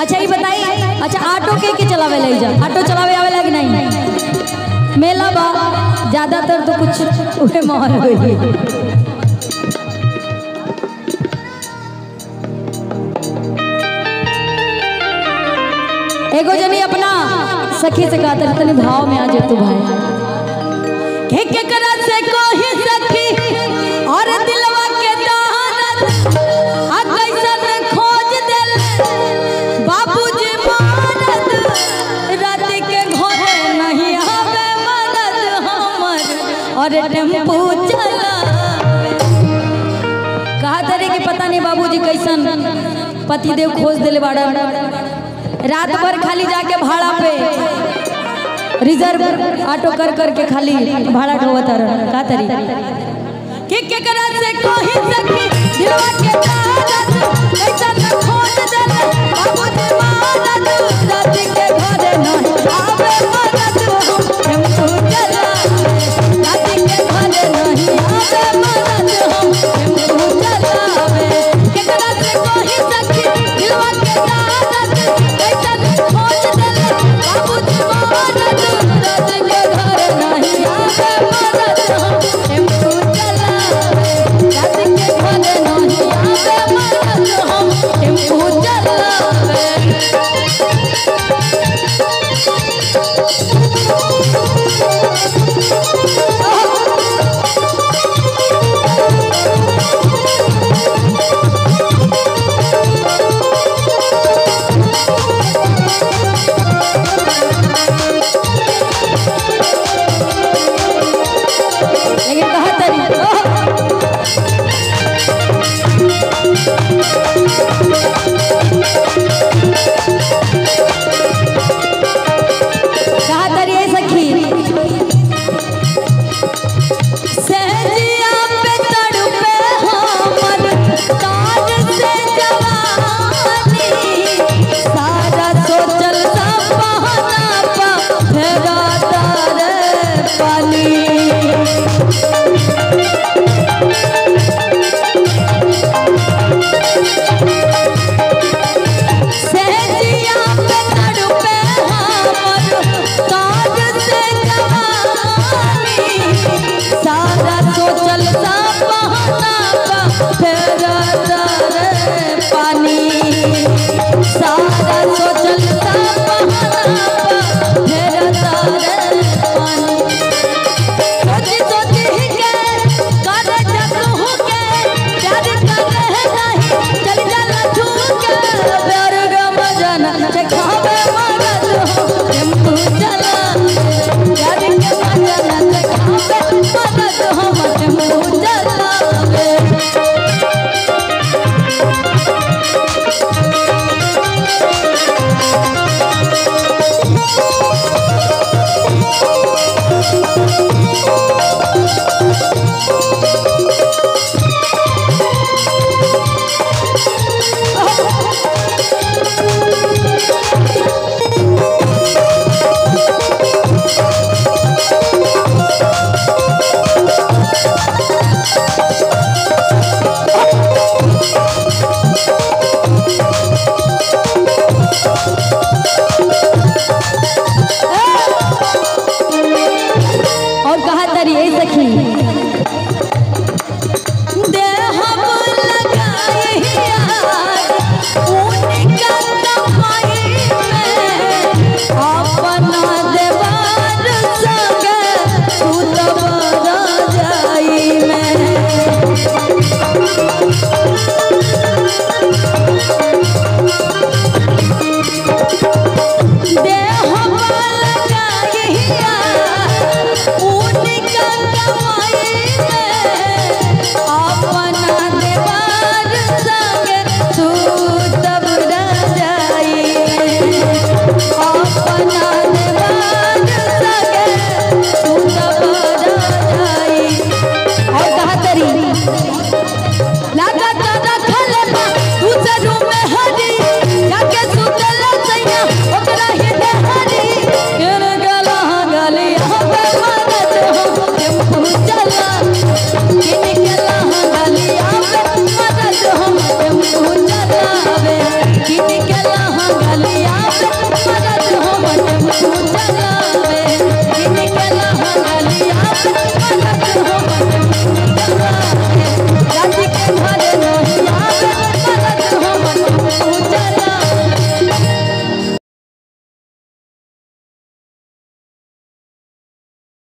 अच्छा ये बताई अच्छा ऑटो के के चलावे ले जा। ऑटो चलावे आवे लगे नहीं। मेला बा, ज़्यादातर तो कुछ उहे माहौल होई। एगो जनी अपना सखी से कहते तनी भाव में आ जे तू भाई। के के करा से कोही और टेंपू चला। कहा तरे कि पता नहीं बाबूजी कैसन पतिदेव खोज दिले बाड़ा रात भर खाली जाके भाड़ा पे रिज़र्व ऑटो कर कर के खाली भाड़ा ढोवत रह का तरी के के करा से कोही सखी दिलवा के तारत कैसन खोज देले बाबूजी। पानी। take my